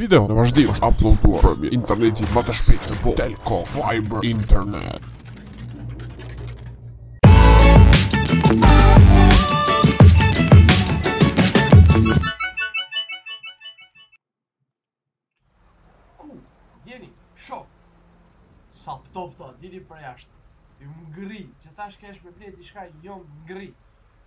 Video në vazhdim është uploaduar përmjet internetit ma të shpejtë në botë, Telco Fiber Internet. Ku jeni, shokë? Sa ftohtë, dilni përjashta. U ngri, që tash qesh me flejt diçka jom ngri.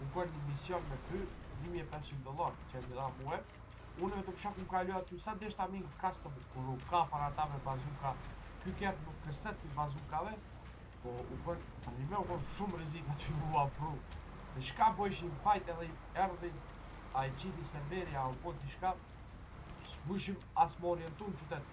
Me bo një mision me kry 2500 dolar që i morra edhe unë vetëm shkova me kalu aty sa deshta me hi në custom Kur u ka pa ata me bazuka Ky kerr nuk kërset për bazukave Po prapë me u konë shumë rizik aty mu afru Se çka bojshin një fajt edhe i erdi A i qiti serveri a u bo diçka S'po dishim as më orientu në qytet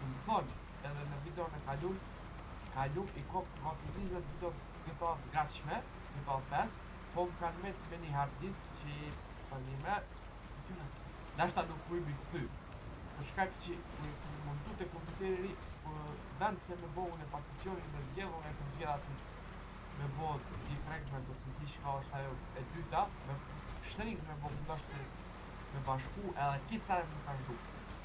Domethonë edhe në videon e kalume Kalume i kom gati 20 video këta të gatshme GTA 5 Po më kanë met në një hard disk që i pata ni Nashta nuk muj me i kthy Për shkak që u kom mundu te kompjuteri ri Kom tentu me bo ni particion edhe e kom zgjedh atë Me bo një fragment ose s'di çka është ajo e dyta Me shtri me bo kshtu Me bashku edhe krejt senet m'i ka zhduk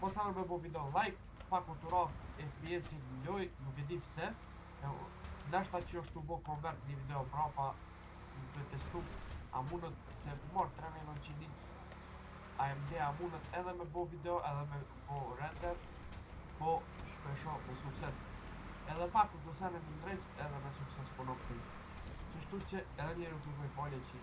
Mos harro me bo videon like, pak po t'ra FPS-i n'lojë, nuk e di pse. Nashta që është tu u bo konvert një video mbrapa, jom tu testu, a mundet se kom marrë 3900X AMD, a mundet edhe me bo video, edhe me bo render, po shpresoj me sukses. Edhe pak do sene me i ndreq, edhe me sukses po nuk di. Qeshtu që edhe një herë ju kërkoj me falje që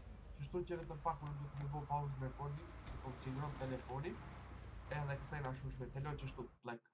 Kështu që në të pakën duhet t'boj pauzë n'recording, se po m'cingron telefoni, edhe kthehna shumë shpejt. Hello, qeshtu pleq.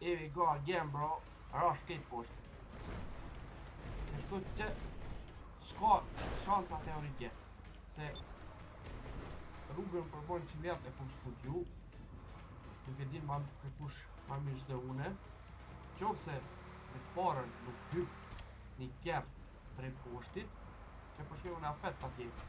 Here we go again bro, rashë krejt poshtë. Kështu që s'ka shansa teorike, se rrugën për boren që mjatë e kom studiu, nuk e din kërkush ma mirë se une, n'qoftë se me t'parën nuk hyp ni kerr prej poshtit, që po shkoj unë afër te tjetri.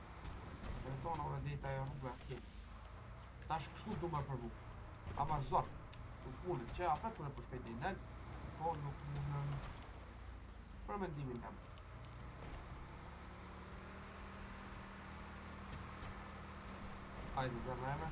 Drejton ora dita ajo nuk bëhet keq. Tash kështu du me provu. Aman zot, unë që afër përpjetën, po nuk muj për mendimin tem. Hajde, zërë në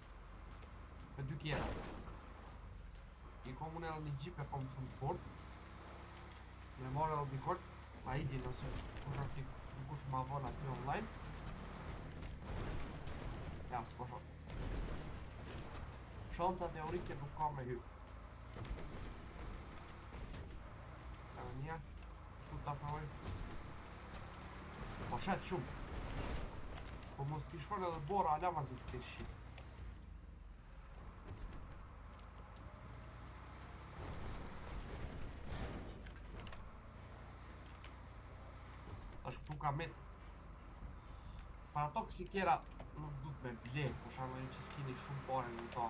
Me dy kera. I kom unë edhe një gjip e kom shumë të fort. Me marrë edhe dikort, a e di nëse kush është kush ma vonë aty online. Ja, s'ka shansa. Shansa teorike nuk ka me hypë. Ka një. Këtu ta provoj. Po shet shumë. Po mos t'i shkon edhe bora ala ma zi. është këtu ka met Prej ato kësi kera nuk du të me ble Po sha më një që s'kini shumë pare në ta